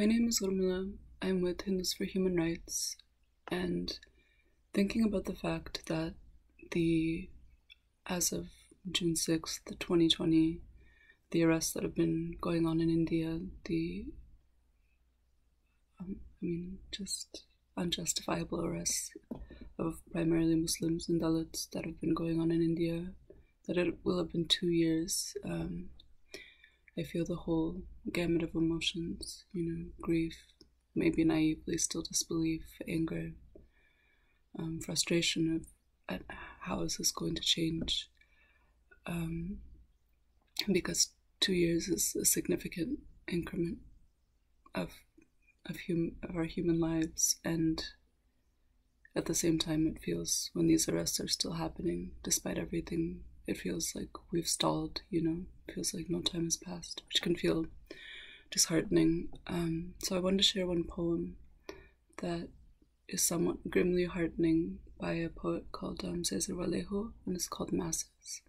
My name is Urmila. I'm with Hindus for Human Rights, and thinking about the fact that the, as of June 6th, 2020, the arrests that have been going on in India, the, um, I mean, just unjustifiable arrests of primarily Muslims and Dalits that have been going on in India, that it will have been two years. Um, I feel the whole gamut of emotions, you know, grief, maybe naively still disbelief, anger, um, frustration of how is this going to change. Um, because two years is a significant increment of of hum of our human lives, and at the same time, it feels when these arrests are still happening, despite everything, it feels like we've stalled. You know, feels like no time has passed, which can feel disheartening. Um, so I wanted to share one poem that is somewhat grimly heartening by a poet called um, Cesar Vallejo, and it's called Masses.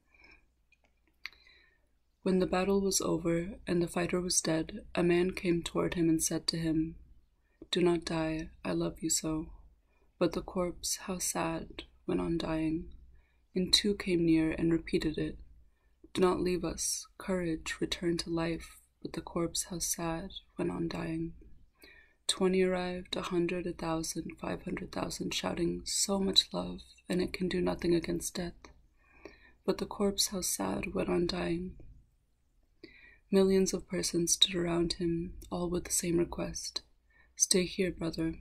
When the battle was over and the fighter was dead, a man came toward him and said to him, Do not die, I love you so. But the corpse, how sad, went on dying. And two came near and repeated it, Do not leave us, courage, return to life. But the corpse, how sad, went on dying. Twenty arrived, a hundred, a thousand, five hundred thousand, shouting, So much love, and it can do nothing against death. But the corpse, how sad, went on dying. Millions of persons stood around him, all with the same request Stay here, brother.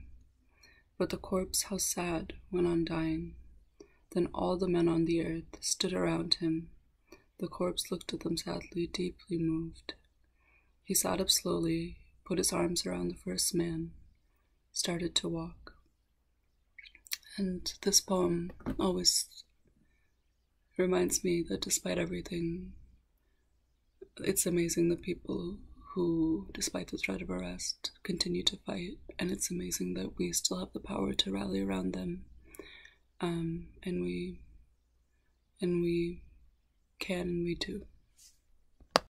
But the corpse, how sad, went on dying. Then all the men on the earth stood around him. The corpse looked at them sadly, deeply moved. He sat up slowly, put his arms around the first man, started to walk. And this poem always reminds me that despite everything, it's amazing the people who, despite the threat of arrest, continue to fight, and it's amazing that we still have the power to rally around them, um, and we, and we can and we do.